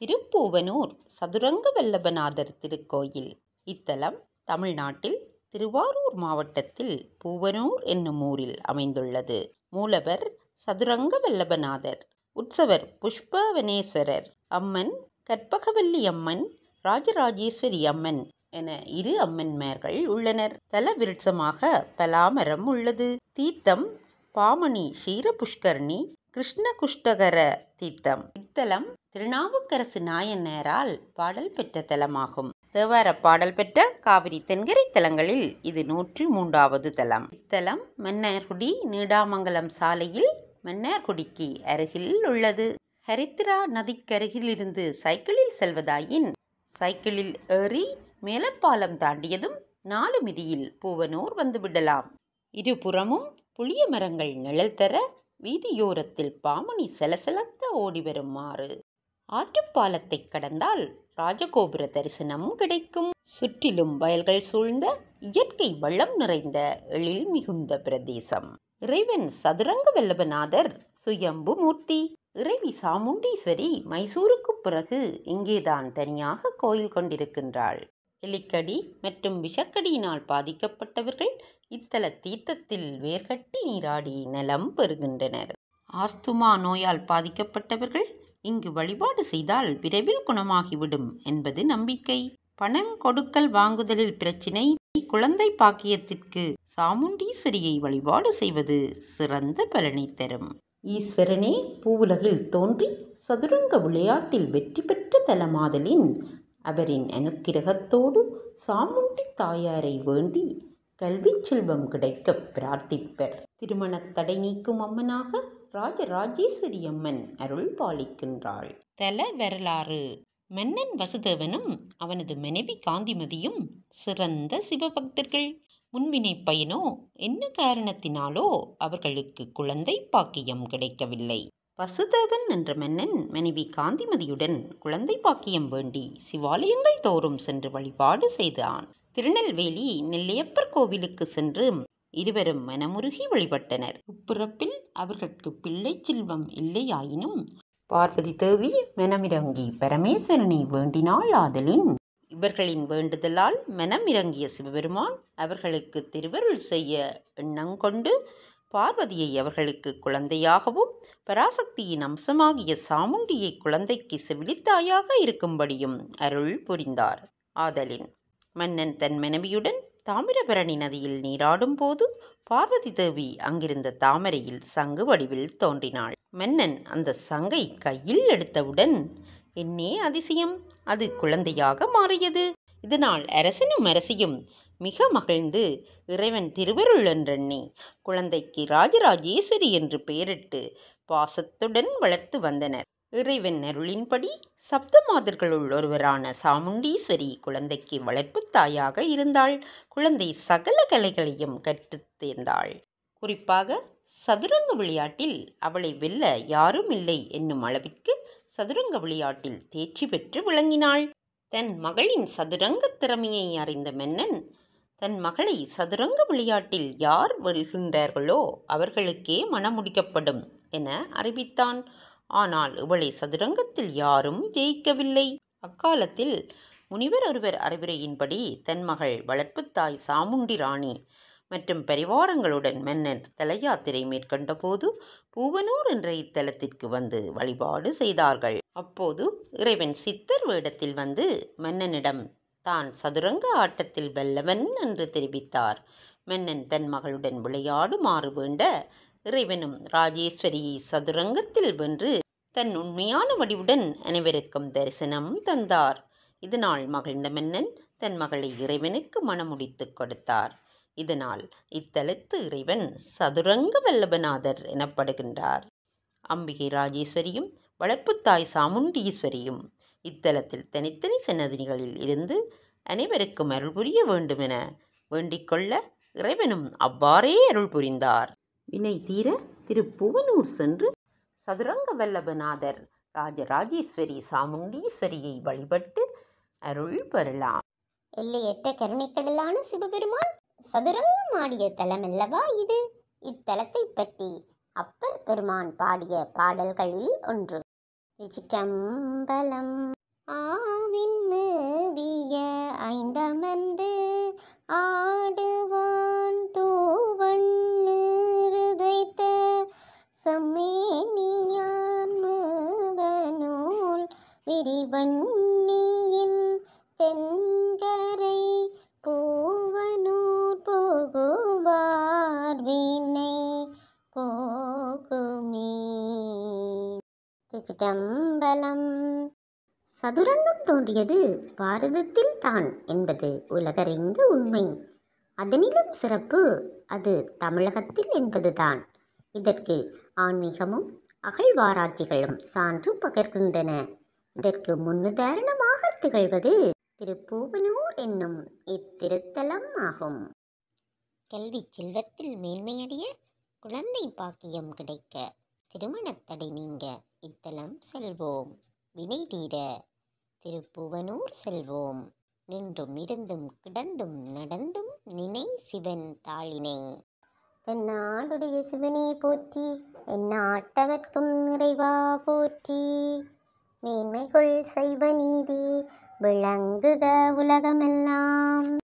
திருப்பூவனூர் சதுரங்க வல்லபநாதர் திருக்கோயில். இத்தலம் தமிழ்நாட்டில் திருவாரூர் மாவட்டத்தில் பூவனூர் என்னும் ஊரில் அமைந்துள்ளது. மூலவர் சதுரங்க வல்லபநாதர் உற்சவர் புஷ்பவனேஸ்வரர். அம்மன் கற்பகவல்லி அம்மன் ராஜராஜேஸ்வரி அம்மன் என இரு அம்மன்மார்கள் உள்ளனர். தல விருட்சமாக பலாமரம் உள்ளது. தீர்த்தம் பாமணி ஷீரபுஷ்கரணி கிருஷ்ணகுஷ்டகர தீர்த்தம். இத்தலம் திருநாவுக்கரசு நாயன்னேரால் பாடல் பெற்ற தலமாகும். தேவார பாடல் பெற்ற காவிரி தென்கரை தலங்களில் இது நூற்றி மூன்றாவது தலம். இத்தலம் மன்னார்குடி நீடாமங்கலம் சாலையில் மன்னார்குடிக்கு அருகில் உள்ளது. ஹரித்ரா நதிக்கருகிலிருந்து சைக்கிளில் செல்வதாயின் சைக்கிளில் ஏறி மேலப்பாலம் தாண்டியதும் நாலு மிதியில் பூவனூர் வந்துவிடலாம். இருபுறமும் புளிய மரங்கள் நிழல் தர வீதியோரத்தில் பாமணி சலசலத்த ஓடி வருமாறு ஆற்றுப்பாலத்தை கடந்தால் ராஜகோபுர தரிசனம் கிடைக்கும். சுற்றிலும் வயல்கள் சூழ்ந்த இயற்கை வளம் நிறைந்த எழில் மிகுந்த பிரதேசம். இறைவன் சதுரங்க வல்லபநாதர் சுயம்பு மூர்த்தி. இறைவி சாமுண்டீஸ்வரி மைசூருக்கு பிறகு இங்கேதான் தனியாக கோயில் கொண்டிருக்கின்றாள். எலிக்கடி மற்றும் விஷக்கடியினால் பாதிக்கப்பட்டவர்கள் இத்தல தீர்த்தத்தில் வேர்கட்டி நீராடி நலம் பெறுகின்றனர். ஆஸ்துமா நோயால் பாதிக்கப்பட்டவர்கள் இங்கு வழிபாடு செய்தால் விரைவில் குணமாகிவிடும் என்பது நம்பிக்கை. பணம் கொடுக்கல் வாங்குதலில் பிரச்சினை குழந்தை பாக்கியத்திற்கு சாமுண்டீஸ்வரியை வழிபாடு செய்வது சிறந்த பலனை தரும். ஈஸ்வரனே பூவுலகில் தோன்றி சதுரங்க விளையாட்டில் வெற்றி பெற்ற தலமாதலின் அவரின் அனுக்கிரகத்தோடு சாமுண்டி தாயாரை வேண்டி கல்வி செல்வம் கிடைக்க பிரார்த்திப்பர். திருமணத் தடை நீக்கும் அம்மனாக ராஜராஜேஸ்வரி அம்மன் அருள் பாலிக்கின்றாள். தல வரலாறு. மன்னன் வசுதேவனும் அவனது மனைவி காந்திமதியும் சிறந்த சிவபக்தர்கள். முன்வினை பயனோ என்ன காரணத்தினாலோ அவர்களுக்கு குழந்தை பாக்கியம் கிடைக்கவில்லை. வசுதேவன் என்ற மன்னன் மனைவி காந்திமதியுடன் குழந்தை பாக்கியம் வேண்டி சிவாலயங்கள் தோறும் சென்று வழிபாடு செய்தான். திருநெல்வேலி நெல்லையப்பர் கோவிலுக்கு சென்று இருவரும் மனமுருகி வழிபட்டனர். இப்பிறப்பில் அவர்களுக்கு பிள்ளை செல்வம் இல்லையாயினும் பார்வதி தேவி மனமிறங்கி பரமேஸ்வரனை வேண்டினாள் ஆதலின். இவர்களின் வேண்டுதலால் மனமிறங்கிய சிவபெருமான் அவர்களுக்கு திருவருள் செய்ய எண்ணங்கொண்டு பார்வதியை அவர்களுக்கு குழந்தையாகவும் பராசக்தியின் அம்சமாகிய சாமுண்டியை குழந்தைக்கு செவிலித்தாயாக இருக்கும்படியும் அருள் புரிந்தார். ஆதலின் மன்னன் தன் மனைவியுடன் தாமிரபரணி நதியில் நீராடும் போது பார்வதி தேவி அங்கிருந்த தாமரையில் சங்கு வடிவில் தோன்றினாள். மன்னன் அந்த சங்கை கையில் எடுத்தவுடன் என்னே அதிசயம்? அது குழந்தையாக மாறியது. இதனால் அரசனும் அரசியும் மிக மகிழ்ந்து இறைவன் திருவருள் என்றெண்ணி குழந்தைக்கு ராஜராஜேஸ்வரி என்று பெயரிட்டு பாசத்துடன் வளர்த்து வந்தனர். இறைவன் அருளின்படி சப்தமாதர்களுள் ஒருவரான சாமுண்டீஸ்வரி குழந்தைக்கு வளர்ப்பு தாயாக இருந்தாள். குழந்தை சகல கலைகளையும் கற்றுத் தேர்ந்தாள். குறிப்பாக சதுரங்க விளையாட்டில் அவளை வெல்ல யாரும் இல்லை என்னும் அளவிற்கு சதுரங்க விளையாட்டில் தேர்ச்சி பெற்று விளங்கினாள். தன் மகளின் சதுரங்க திறமையை அறிந்த மன்னன் தன் மகளை சதுரங்க விளையாட்டில் யார் வெல்கின்றார்களோ அவர்களுக்கே மணமுடிக்கப்படும் என அறிவித்தான். ஆனால் இவளை சதுரங்கத்தில் யாரும் ஜெயிக்கவில்லை. அக்காலத்தில் முனிவர் ஒருவர் அறிவுரையின்படி தன் மகள் வளர்ப்புத்தாய் சாமுண்டி ராணி மற்றும் பரிவாரங்களுடன் மன்னர் தலையாத்திரை மேற்கொண்ட போது பூவனூர் என்ற இத்தலத்திற்கு வந்து வழிபாடு செய்தார்கள். அப்போது இறைவன் சித்தர் வேடத்தில் வந்து மன்னனிடம் தான் சதுரங்க ஆட்டத்தில் வல்லவன் என்று தெரிவித்தார். மன்னன் தன் மகளுடன் விளையாடுமாறு வேண்ட இறைவனும் ராஜேஸ்வரியை சதுரங்கத்தில் வென்று தன் உண்மையான வடிவுடன் அனைவருக்கும் தரிசனம் தந்தார். இதனால் மகிழ்ந்த மன்னன் தன் மகளை இறைவனுக்கு மணமுடித்து கொடுத்தார். இதனால் இத்தலத்து இறைவன் சதுரங்க வல்லபநாதர் எனப்படுகின்றார். அம்பிகை ராஜேஸ்வரியும் வளர்ப்புத்தாய் சாமுண்டீஸ்வரியும் இத்தலத்தில் தனித்தனி சன்னதிகளில் இருந்து அனைவருக்கும் அருள் புரிய வேண்டுமென வேண்டிக்கொள்ள இறைவனும் அவ்வாறே அருள் புரிந்தார். வினை தீர திருப்புவனூர் சென்று சதுரங்க வல்லபநாதர் ராஜராஜேஸ்வரி சாமுண்டீஸ்வரியை வழிபட்டு அருள் பெறலாம். எல்லையற்ற கருணைக்கடலான சிவபெருமான் சதுரங்கம் ஆடிய தலமல்லவா இது? இத்தலத்தை பற்றி அப்பர் பெருமான் பாடிய பாடல்களில் ஒன்று. சிக்கம்பலம் ஆவின் மேவிய ஐந்தமர்ந்து விரிவண்ணியின் தென்கரை பூவனூர் போகுவார் வினை போகுமே. திருச்சிட்டம்பலம் சதுரங்கம் தோன்றியது பாரதத்தில் தான் என்பது உலகறிந்த உண்மை. அதனிலும் சிறப்பு அது தமிழகத்தில் என்பதுதான். இதற்கு ஆன்மீகமும் அகழ்வாராய்ச்சிகளும் சான்று பகர்கின்றன. இதற்கு முன்னுதாரணமாக திகழ்வது திருப்பூவனூர் என்னும் இத்திருத்தலம் ஆகும். கல்வி செல்வத்தில் மேன்மையடைய குழந்தை பாக்கியம் கிடைக்க திருமணத்தடை நீங்க இத்தலம் செல்வோம். வினை தீர திருப்புவனூர் செல்வோம். நின்றும் இருந்தும் கிடந்தும் நடந்தும் நினை சிவன் தாளினை. தென்னாடுடைய சிவனே போற்றி என் நாட்டவர்க்கும் நிறைவா போற்றி. மேன்மைகள் சைவ நீதி விளங்குக உலகமெல்லாம்.